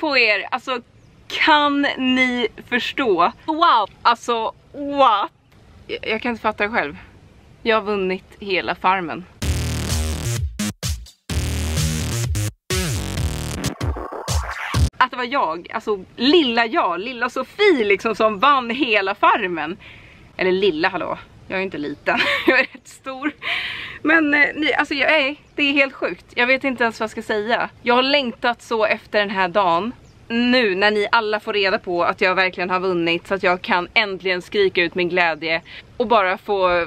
på er, alltså kan ni förstå? Wow! Alltså, wow! Jag, jag kan inte fatta det själv. Jag har vunnit hela farmen. Att det var jag, alltså lilla jag, lilla Sofie liksom som vann hela farmen. Eller lilla hallå, jag är inte liten, jag är rätt stor. Men eh, ni, alltså jag är, det är helt sjukt. Jag vet inte ens vad jag ska säga. Jag har längtat så efter den här dagen. Nu när ni alla får reda på att jag verkligen har vunnit så att jag kan äntligen skrika ut min glädje och bara få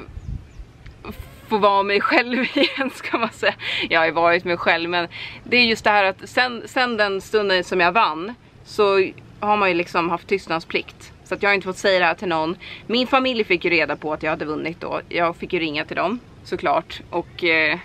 få vara mig själv igen ska man säga. Jag har ju varit mig själv men det är just det här att sen, sen den stunden som jag vann så har man ju liksom haft tystnadsplikt. Så att jag har inte fått säga det här till någon. Min familj fick ju reda på att jag hade vunnit då. Jag fick ju ringa till dem såklart. Och eh,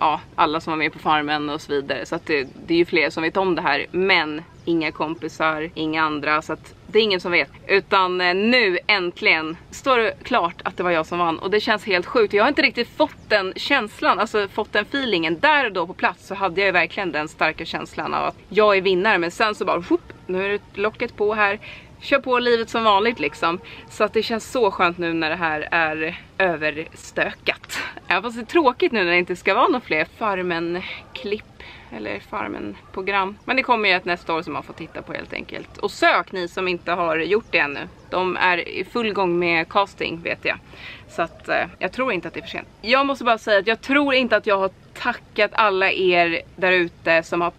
ja, alla som var med på farmen och så vidare. Så att det, det är ju fler som vet om det här. Men inga kompisar, inga andra. Så att det är ingen som vet. Utan eh, nu äntligen står det klart att det var jag som vann. Och det känns helt sjukt. Jag har inte riktigt fått den känslan, alltså fått den feelingen. Där och då på plats så hade jag ju verkligen den starka känslan av att jag är vinnare. Men sen så bara, whoop, nu är det locket på här kör på livet som vanligt liksom. Så att det känns så skönt nu när det här är överstökat. Även fast det är tråkigt nu när det inte ska vara några fler Farmen-klipp eller Farmen-program. Men det kommer ju ett nästa år som man får titta på helt enkelt. Och sök ni som inte har gjort det ännu. De är i full gång med casting vet jag. Så att eh, jag tror inte att det är för sent. Jag måste bara säga att jag tror inte att jag har tackat alla er där ute som har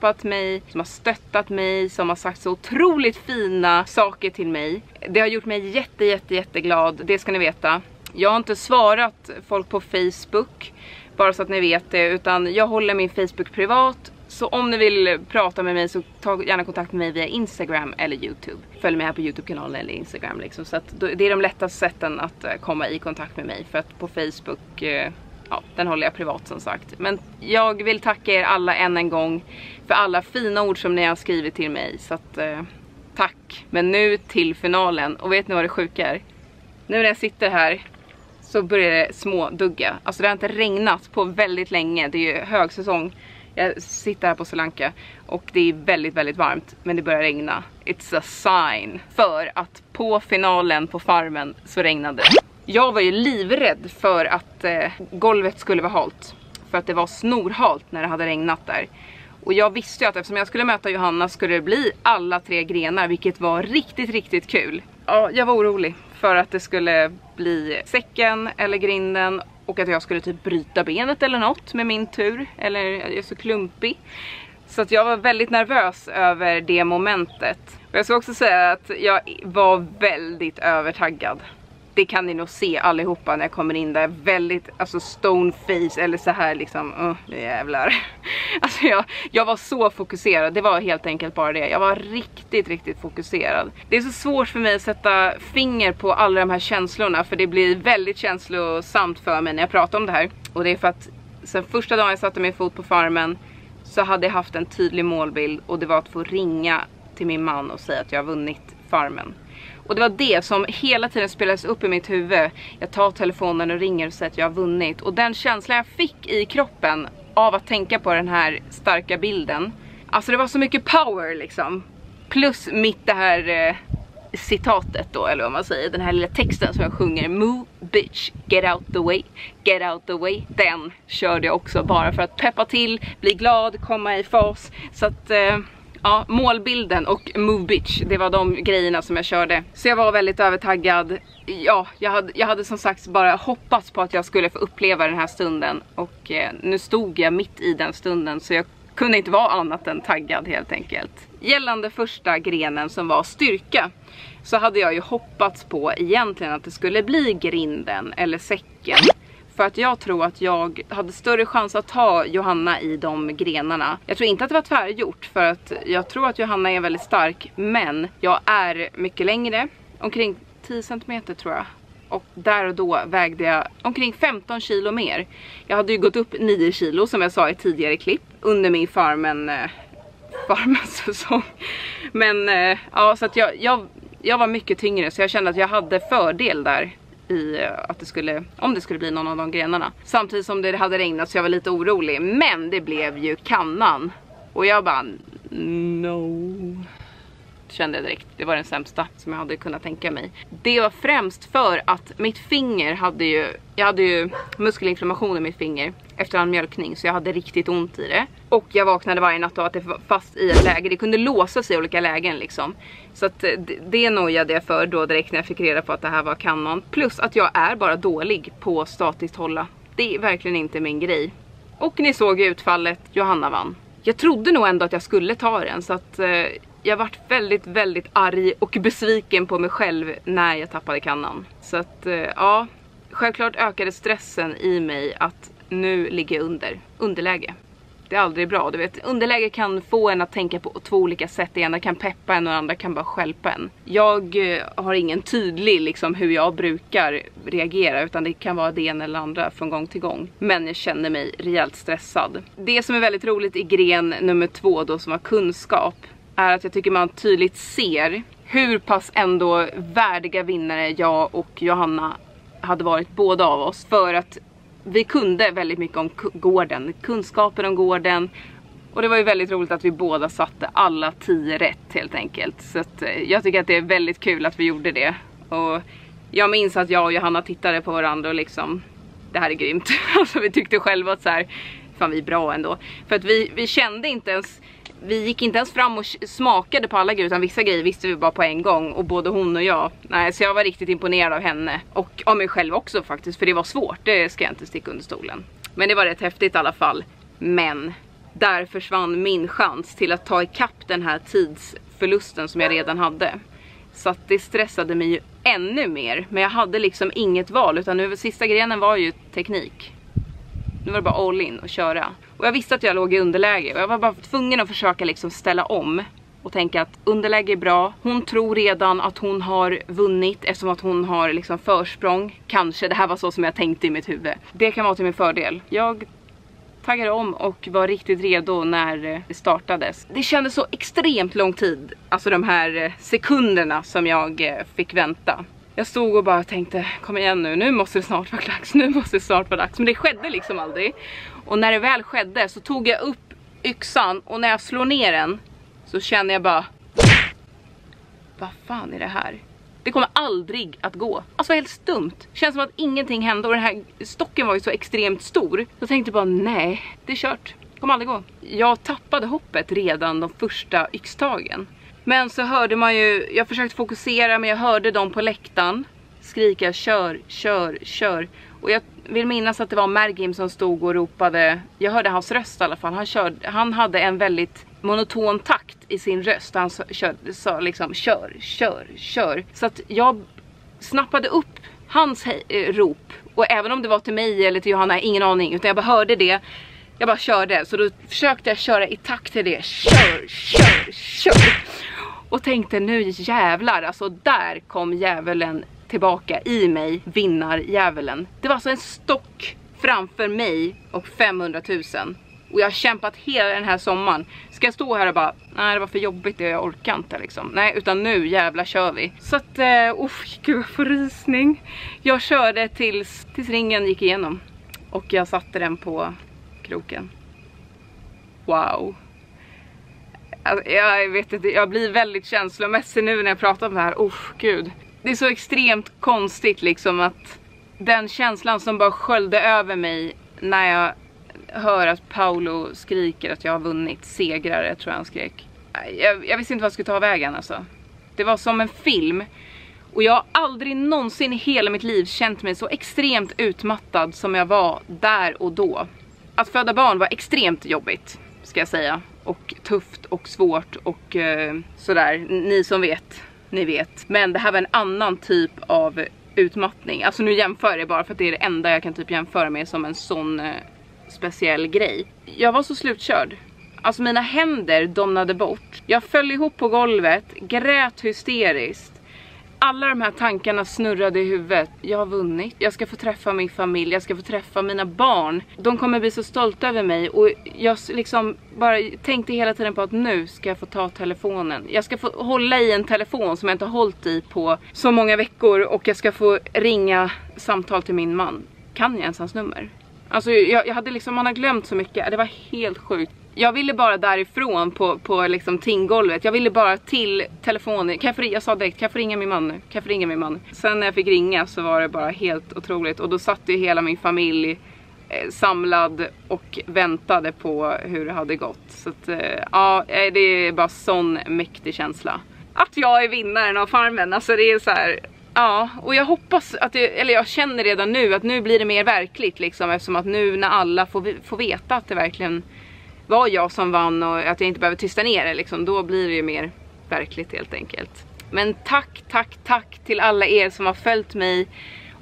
peppat mig, som har stöttat mig, som har sagt så otroligt fina saker till mig. Det har gjort mig jätte, jätte, jätteglad, det ska ni veta. Jag har inte svarat folk på Facebook, bara så att ni vet det, utan jag håller min Facebook privat. Så om ni vill prata med mig så ta gärna kontakt med mig via Instagram eller Youtube. Följ mig här på Youtube-kanalen eller Instagram liksom. Så att det är de lättaste sätten att eh, komma i kontakt med mig. För att på Facebook eh, ja, den håller jag privat som sagt. Men jag vill tacka er alla än en gång för alla fina ord som ni har skrivit till mig. Så att, eh, tack. Men nu till finalen. Och vet ni vad det sjuka är? Nu när jag sitter här så börjar det smådugga. Alltså det har inte regnat på väldigt länge. Det är ju högsäsong. Jag sitter här på Sri Lanka och det är väldigt, väldigt varmt. Men det börjar regna. It's a sign. För att på finalen på farmen så regnade det. Jag var ju livrädd för att eh, golvet skulle vara halt. För att det var snorhalt när det hade regnat där. Och jag visste ju att eftersom jag skulle möta Johanna skulle det bli alla tre grenar vilket var riktigt, riktigt kul. Ja, jag var orolig för att det skulle bli säcken eller grinden och att jag skulle typ bryta benet eller något med min tur. Eller jag är så klumpig. Så att jag var väldigt nervös över det momentet. Och jag ska också säga att jag var väldigt övertaggad det kan ni nog se allihopa när jag kommer in där. Väldigt, alltså stone face eller så här liksom, uh, jävlar. Alltså jag, jag var så fokuserad, det var helt enkelt bara det. Jag var riktigt, riktigt fokuserad. Det är så svårt för mig att sätta finger på alla de här känslorna för det blir väldigt känslosamt för mig när jag pratar om det här. Och det är för att sen första dagen jag satte min fot på farmen så hade jag haft en tydlig målbild och det var att få ringa till min man och säga att jag har vunnit farmen. Och det var det som hela tiden spelades upp i mitt huvud. Jag tar telefonen och ringer och säger att jag har vunnit. Och den känslan jag fick i kroppen av att tänka på den här starka bilden. Alltså det var så mycket power liksom. Plus mitt det här eh, citatet då, eller vad man säger. Den här lilla texten som jag sjunger. Move bitch, get out the way, get out the way. Den körde jag också bara för att peppa till, bli glad, komma i fas. Så att... Eh, ja, målbilden och Move Bitch, det var de grejerna som jag körde. Så jag var väldigt övertaggad. Ja, jag hade, jag hade som sagt bara hoppats på att jag skulle få uppleva den här stunden. Och eh, nu stod jag mitt i den stunden så jag kunde inte vara annat än taggad helt enkelt. Gällande första grenen som var styrka så hade jag ju hoppats på egentligen att det skulle bli grinden eller säcken. För att jag tror att jag hade större chans att ta Johanna i de grenarna. Jag tror inte att det var tvärgjort för att jag tror att Johanna är väldigt stark. Men jag är mycket längre, omkring 10 cm tror jag. Och där och då vägde jag omkring 15 kilo mer. Jag hade ju gått upp 9 kilo som jag sa i tidigare klipp under min farmen, eh, farmen säsong. Men eh, ja, så att jag, jag, jag var mycket tyngre så jag kände att jag hade fördel där i att det skulle, om det skulle bli någon av de grenarna. Samtidigt som det hade regnat så jag var lite orolig. Men det blev ju kannan. Och jag bara, No kände jag direkt. Det var den sämsta som jag hade kunnat tänka mig. Det var främst för att mitt finger hade ju, jag hade ju muskelinflammation i mitt finger efter en mjölkning så jag hade riktigt ont i det. Och jag vaknade varje natt av att det var fast i ett läge, det kunde låsa sig i olika lägen liksom. Så att eh, det, det nojade jag för då direkt när jag fick reda på att det här var kanon. Plus att jag är bara dålig på statiskt hålla. Det är verkligen inte min grej. Och ni såg utfallet, Johanna vann. Jag trodde nog ändå att jag skulle ta den så att eh, jag vart väldigt, väldigt arg och besviken på mig själv när jag tappade kannan. Så att eh, ja, självklart ökade stressen i mig att nu ligger jag under, underläge. Det är aldrig bra, du vet. Underläge kan få en att tänka på två olika sätt. Det ena kan peppa en och det andra kan bara skälpa en. Jag eh, har ingen tydlig liksom hur jag brukar reagera utan det kan vara det ena eller andra från gång till gång. Men jag känner mig rejält stressad. Det som är väldigt roligt i gren nummer två då som var kunskap är att jag tycker man tydligt ser hur pass ändå värdiga vinnare jag och Johanna hade varit båda av oss. För att vi kunde väldigt mycket om gården, kunskapen om gården. Och det var ju väldigt roligt att vi båda satte alla tio rätt helt enkelt. Så att eh, jag tycker att det är väldigt kul att vi gjorde det. Och jag minns att jag och Johanna tittade på varandra och liksom, det här är grymt. Alltså vi tyckte själva att så här, fan vi är bra ändå. För att vi, vi kände inte ens vi gick inte ens fram och smakade på alla grejer utan vissa grejer visste vi bara på en gång och både hon och jag. Nej, så jag var riktigt imponerad av henne och av mig själv också faktiskt för det var svårt, det ska jag inte sticka under stolen. Men det var rätt häftigt i alla fall. Men där försvann min chans till att ta ikapp den här tidsförlusten som jag redan hade. Så att det stressade mig ju ännu mer. Men jag hade liksom inget val utan nu sista grenen var ju teknik. Nu var det bara all in och köra. Och jag visste att jag låg i underläge och jag var bara tvungen att försöka liksom ställa om och tänka att underläge är bra. Hon tror redan att hon har vunnit eftersom att hon har liksom försprång. Kanske, det här var så som jag tänkte i mitt huvud. Det kan vara till min fördel. Jag taggade om och var riktigt redo när det startades. Det kändes så extremt lång tid, alltså de här sekunderna som jag eh, fick vänta. Jag stod och bara tänkte, kom igen nu, nu måste det snart vara dags, nu måste det snart vara dags. Men det skedde liksom aldrig. Och när det väl skedde så tog jag upp yxan och när jag slår ner den så känner jag bara Vad fan är det här? Det kommer aldrig att gå. Alltså helt stumt. Känns som att ingenting hände och den här stocken var ju så extremt stor. Så jag tänkte bara nej, det är kört. Kommer aldrig gå. Jag tappade hoppet redan de första yxtagen. Men så hörde man ju, jag försökte fokusera men jag hörde dem på läktaren skrika kör, kör, kör. Och jag vill minnas att det var Mergim som stod och ropade, jag hörde hans röst i alla fall, han, körde, han hade en väldigt monoton takt i sin röst. Han sa, sa liksom kör, kör, kör. Så att jag snappade upp hans eh, rop. Och även om det var till mig eller till Johanna, ingen aning. Utan jag bara hörde det. Jag bara körde. Så då försökte jag köra i takt till det. Kör, kör, kör. Och tänkte nu jävlar, alltså där kom djävulen tillbaka i mig, vinnarjävulen. Det var alltså en stock framför mig och 500 000. Och jag har kämpat hela den här sommaren. Ska jag stå här och bara, nej det var för jobbigt, jag orkar inte liksom. Nej, utan nu jävla kör vi. Så att, uh, uff, gud jag får rysning. Jag körde tills, tills ringen gick igenom. Och jag satte den på kroken. Wow. Alltså, jag vet inte, jag blir väldigt känslomässig nu när jag pratar om det här. Oh, gud det är så extremt konstigt liksom att den känslan som bara sköljde över mig när jag hör att Paolo skriker att jag har vunnit, segrare tror jag han skrek. Jag, jag visste inte vad jag skulle ta vägen alltså. Det var som en film. Och jag har aldrig någonsin i hela mitt liv känt mig så extremt utmattad som jag var där och då. Att föda barn var extremt jobbigt, ska jag säga. Och tufft och svårt och eh, sådär, ni som vet ni vet. Men det här var en annan typ av utmattning. Alltså nu jämför jag bara för att det är det enda jag kan typ jämföra med som en sån eh, speciell grej. Jag var så slutkörd. Alltså mina händer domnade bort. Jag föll ihop på golvet, grät hysteriskt alla de här tankarna snurrade i huvudet. Jag har vunnit, jag ska få träffa min familj, jag ska få träffa mina barn. De kommer bli så stolta över mig och jag liksom bara tänkte hela tiden på att nu ska jag få ta telefonen. Jag ska få hålla i en telefon som jag inte har hållit i på så många veckor och jag ska få ringa samtal till min man. Kan jag ens hans nummer? Alltså jag, jag hade liksom, man har glömt så mycket, det var helt sjukt jag ville bara därifrån på, på liksom tinggolvet. Jag ville bara till telefonen. Kan jag, få, jag sa direkt, kan jag få ringa min man nu? Kan jag få ringa min man? Sen när jag fick ringa så var det bara helt otroligt. Och då satt ju hela min familj eh, samlad och väntade på hur det hade gått. Så att, eh, ja, eh, det är bara sån mäktig känsla. Att jag är vinnaren av Farmen, alltså det är så här, Ja, och jag hoppas att det, eller jag känner redan nu att nu blir det mer verkligt liksom eftersom att nu när alla får, får veta att det verkligen var jag som vann och att jag inte behöver tysta ner det liksom, då blir det ju mer verkligt helt enkelt. Men tack, tack, tack till alla er som har följt mig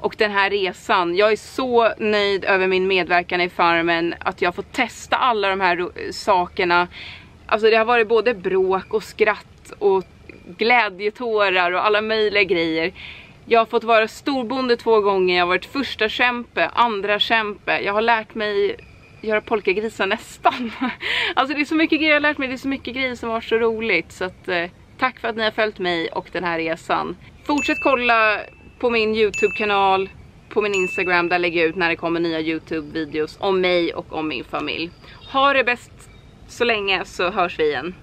och den här resan. Jag är så nöjd över min medverkan i Farmen, att jag får testa alla de här sakerna. Alltså det har varit både bråk och skratt och glädjetårar och alla möjliga grejer. Jag har fått vara storbonde två gånger, jag har varit första kämpe, andra kämpe. Jag har lärt mig göra polkagrisar nästan. Alltså det är så mycket grejer jag har lärt mig, det är så mycket grejer som var så roligt. Så att, eh, tack för att ni har följt mig och den här resan. Fortsätt kolla på min YouTube-kanal, på min Instagram, där lägger jag ut när det kommer nya YouTube-videos om mig och om min familj. Ha det bäst så länge så hörs vi igen.